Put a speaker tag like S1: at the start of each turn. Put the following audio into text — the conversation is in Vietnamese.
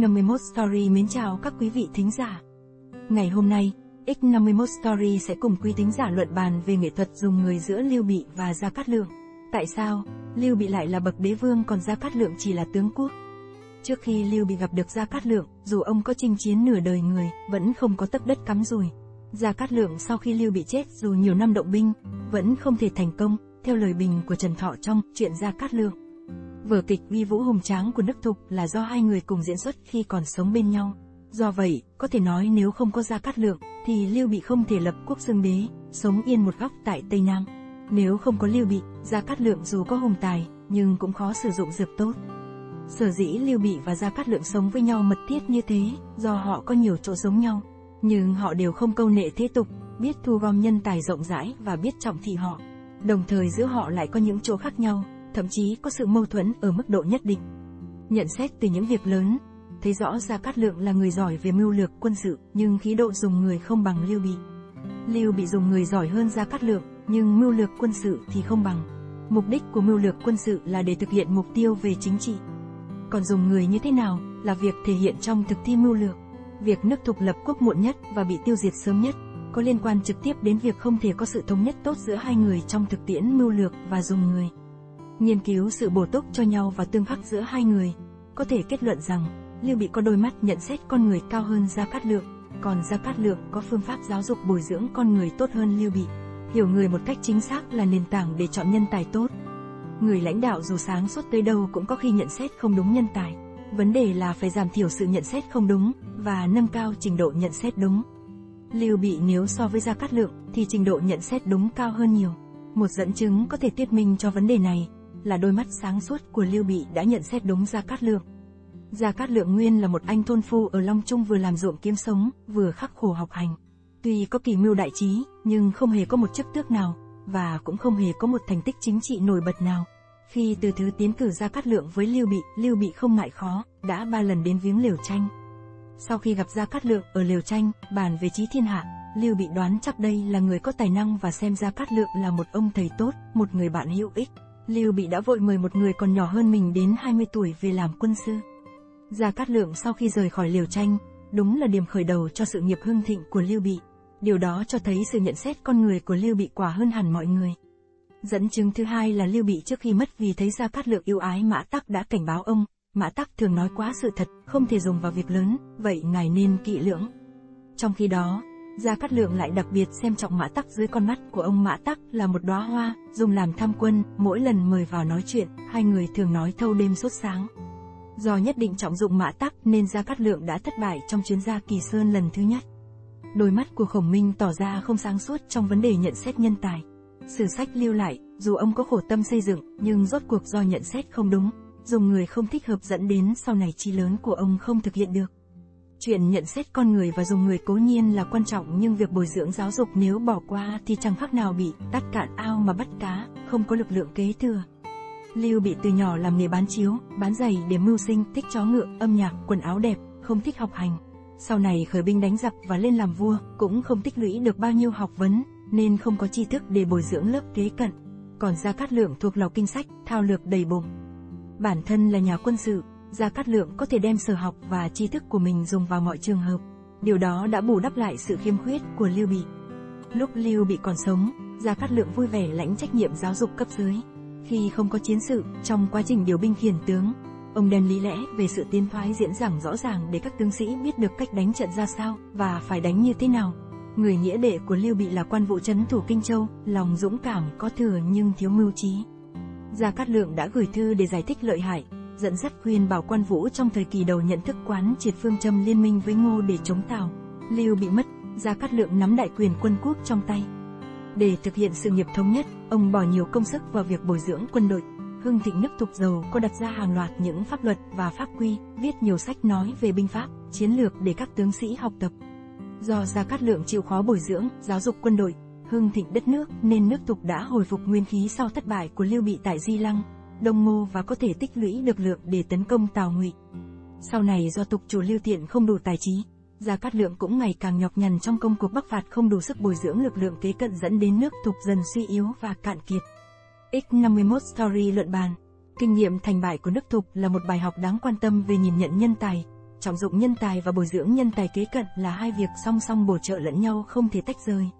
S1: X51 Story mến chào các quý vị thính giả. Ngày hôm nay, X51 Story sẽ cùng quý thính giả luận bàn về nghệ thuật dùng người giữa Lưu Bị và Gia Cát Lượng. Tại sao, Lưu Bị lại là bậc đế vương còn Gia Cát Lượng chỉ là tướng quốc? Trước khi Lưu Bị gặp được Gia Cát Lượng, dù ông có chinh chiến nửa đời người, vẫn không có tấc đất cắm rùi. Gia Cát Lượng sau khi Lưu Bị chết dù nhiều năm động binh, vẫn không thể thành công, theo lời bình của Trần Thọ trong chuyện Gia Cát Lượng. Vở kịch Vi Vũ Hùng Tráng của nước Thục là do hai người cùng diễn xuất khi còn sống bên nhau. Do vậy, có thể nói nếu không có Gia Cát Lượng, thì Lưu Bị không thể lập quốc xưng đế, sống yên một góc tại Tây Nam. Nếu không có Lưu Bị, Gia Cát Lượng dù có hùng tài, nhưng cũng khó sử dụng dược tốt. Sở dĩ Lưu Bị và Gia Cát Lượng sống với nhau mật thiết như thế, do họ có nhiều chỗ giống nhau. Nhưng họ đều không câu nệ thế tục, biết thu gom nhân tài rộng rãi và biết trọng thị họ. Đồng thời giữa họ lại có những chỗ khác nhau, thậm chí có sự mâu thuẫn ở mức độ nhất định. Nhận xét từ những việc lớn, thấy rõ Gia Cát Lượng là người giỏi về mưu lược quân sự, nhưng khí độ dùng người không bằng Lưu Bị. Lưu Bị dùng người giỏi hơn Gia Cát Lượng, nhưng mưu lược quân sự thì không bằng. Mục đích của mưu lược quân sự là để thực hiện mục tiêu về chính trị. Còn dùng người như thế nào là việc thể hiện trong thực thi mưu lược. Việc nước thục lập quốc muộn nhất và bị tiêu diệt sớm nhất có liên quan trực tiếp đến việc không thể có sự thống nhất tốt giữa hai người trong thực tiễn mưu lược và dùng người. Nghiên cứu sự bổ túc cho nhau và tương khắc giữa hai người, có thể kết luận rằng, Lưu Bị có đôi mắt nhận xét con người cao hơn Gia Cát Lượng, còn Gia Cát Lượng có phương pháp giáo dục bồi dưỡng con người tốt hơn Lưu Bị. Hiểu người một cách chính xác là nền tảng để chọn nhân tài tốt. Người lãnh đạo dù sáng suốt tới đâu cũng có khi nhận xét không đúng nhân tài. Vấn đề là phải giảm thiểu sự nhận xét không đúng và nâng cao trình độ nhận xét đúng. Lưu Bị nếu so với Gia Cát Lượng thì trình độ nhận xét đúng cao hơn nhiều. Một dẫn chứng có thể thuyết minh cho vấn đề này là đôi mắt sáng suốt của Lưu Bị đã nhận xét đúng Gia Cát Lượng. Gia Cát Lượng nguyên là một anh thôn phu ở Long Trung vừa làm ruộng kiếm sống, vừa khắc khổ học hành. Tuy có kỳ mưu đại trí, nhưng không hề có một chức tước nào, và cũng không hề có một thành tích chính trị nổi bật nào. Khi từ thứ tiến cử Gia Cát Lượng với Lưu Bị, Lưu Bị không ngại khó, đã ba lần đến viếng Liều Tranh. Sau khi gặp Gia Cát Lượng ở Liều Tranh, bàn về trí thiên hạ, Lưu Bị đoán chắc đây là người có tài năng và xem Gia Cát Lượng là một ông thầy tốt, một người bạn hữu ích. Lưu Bị đã vội mời một người còn nhỏ hơn mình đến 20 tuổi về làm quân sư. Gia Cát Lượng sau khi rời khỏi liều tranh, đúng là điểm khởi đầu cho sự nghiệp hưng thịnh của Lưu Bị. Điều đó cho thấy sự nhận xét con người của Lưu Bị quả hơn hẳn mọi người. Dẫn chứng thứ hai là Lưu Bị trước khi mất vì thấy Gia Cát Lượng yêu ái Mã Tắc đã cảnh báo ông, Mã Tắc thường nói quá sự thật, không thể dùng vào việc lớn, vậy ngài nên kỵ lưỡng. Trong khi đó, Gia Cát Lượng lại đặc biệt xem trọng Mã Tắc dưới con mắt của ông Mã Tắc là một đóa hoa, dùng làm tham quân, mỗi lần mời vào nói chuyện, hai người thường nói thâu đêm suốt sáng. Do nhất định trọng dụng Mã Tắc nên Gia Cát Lượng đã thất bại trong chuyến ra Kỳ Sơn lần thứ nhất. Đôi mắt của Khổng Minh tỏ ra không sáng suốt trong vấn đề nhận xét nhân tài. Sử sách lưu lại, dù ông có khổ tâm xây dựng, nhưng rốt cuộc do nhận xét không đúng, dùng người không thích hợp dẫn đến sau này chi lớn của ông không thực hiện được. Chuyện nhận xét con người và dùng người cố nhiên là quan trọng nhưng việc bồi dưỡng giáo dục nếu bỏ qua thì chẳng khác nào bị tắt cạn ao mà bắt cá, không có lực lượng kế thừa. Lưu bị từ nhỏ làm nghề bán chiếu, bán giày để mưu sinh, thích chó ngựa, âm nhạc, quần áo đẹp, không thích học hành. Sau này khởi binh đánh giặc và lên làm vua, cũng không tích lũy được bao nhiêu học vấn, nên không có tri thức để bồi dưỡng lớp kế cận. Còn Gia Cát Lượng thuộc lò kinh sách, thao lược đầy bụng. Bản thân là nhà quân sự, Gia Cát Lượng có thể đem sở học và tri thức của mình dùng vào mọi trường hợp. Điều đó đã bù đắp lại sự khiêm khuyết của Lưu Bị. Lúc Lưu Bị còn sống, Gia Cát Lượng vui vẻ lãnh trách nhiệm giáo dục cấp dưới. Khi không có chiến sự, trong quá trình điều binh khiển tướng, ông đem lý lẽ về sự tiến thoái diễn giảng rõ ràng để các tướng sĩ biết được cách đánh trận ra sao và phải đánh như thế nào. Người nghĩa đệ của Lưu Bị là quan vụ trấn thủ Kinh Châu, lòng dũng cảm có thừa nhưng thiếu mưu trí. Gia Cát Lượng đã gửi thư để giải thích lợi hại, dẫn dắt khuyên bảo quan vũ trong thời kỳ đầu nhận thức quán triệt phương châm liên minh với Ngô để chống Tào. Lưu bị mất, Gia Cát Lượng nắm đại quyền quân quốc trong tay. Để thực hiện sự nghiệp thống nhất, ông bỏ nhiều công sức vào việc bồi dưỡng quân đội. Hưng thịnh nước Tục Dầu có đặt ra hàng loạt những pháp luật và pháp quy, viết nhiều sách nói về binh pháp, chiến lược để các tướng sĩ học tập. Do Gia Cát Lượng chịu khó bồi dưỡng, giáo dục quân đội, hưng thịnh đất nước nên nước Tục đã hồi phục nguyên khí sau thất bại của Lưu Bị tại Di Lăng, Đông Ngô và có thể tích lũy được lượng để tấn công Tào Ngụy. Sau này do tục chủ Lưu Tiện không đủ tài trí, Gia Cát Lượng cũng ngày càng nhọc nhằn trong công cuộc bắc phạt không đủ sức bồi dưỡng lực lượng kế cận dẫn đến nước tục dần suy yếu và cạn kiệt. X51 Story luận bàn Kinh nghiệm thành bại của nước Thục là một bài học đáng quan tâm về nhìn nhận nhân tài, trọng dụng nhân tài và bồi dưỡng nhân tài kế cận là hai việc song song bổ trợ lẫn nhau không thể tách rời.